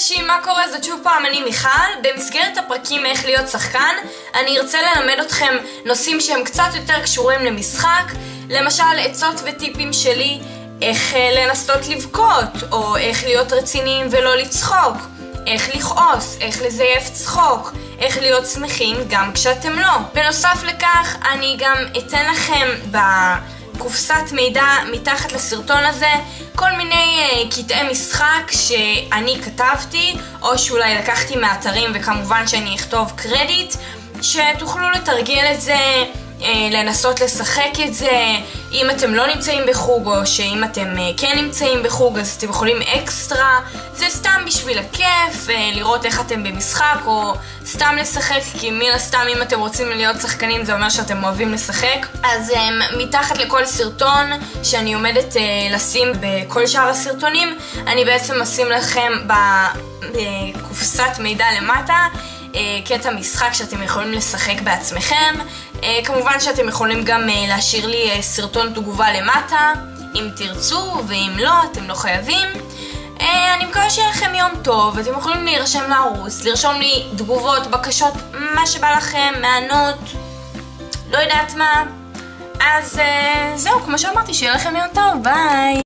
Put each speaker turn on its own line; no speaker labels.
אנשים, מה קורה? זאת שוב פעם אני מיכל. במסגרת הפרקים איך להיות שחקן, אני ארצה ללמד אתכם נושאים שהם קצת יותר קשורים למשחק, למשל עצות וטיפים שלי איך אה, לנסות לבכות, או איך להיות רציניים ולא לצחוק, איך לכעוס, איך לזייף צחוק, איך להיות שמחים גם כשאתם לא. בנוסף לכך, אני גם אתן לכם ב... קופסת מידע מתחת לסרטון הזה כל מיני קטעי משחק שאני כתבתי או שאולי לקחתי מאתרים וכמובן שאני אכתוב קרדיט שתוכלו לתרגל את זה לנסות לשחק את זה, אם אתם לא נמצאים בחוג או שאם אתם אה, כן נמצאים בחוג אז אתם יכולים אקסטרה, זה סתם בשביל הכיף, אה, לראות איך אתם במשחק או סתם לשחק, כי מן הסתם אם אתם רוצים להיות שחקנים זה אומר שאתם אוהבים לשחק. אז מתחת לכל סרטון שאני עומדת לשים בכל שאר הסרטונים, אני בעצם אשים לכם בקופסת מידע למטה קטע משחק שאתם יכולים לשחק בעצמכם. אה, כמובן שאתם יכולים גם אה, להשאיר לי אה, סרטון תגובה למטה, אם תרצו, ואם לא, אתם לא חייבים. אני מקווה שיהיה לכם יום טוב, אתם יכולים להירשם לערוץ, לרשום לי תגובות, בקשות, מה שבא לכם, מענות, לא יודעת מה. אז זהו, כמו שאמרתי, שיהיה לכם יום טוב, ביי!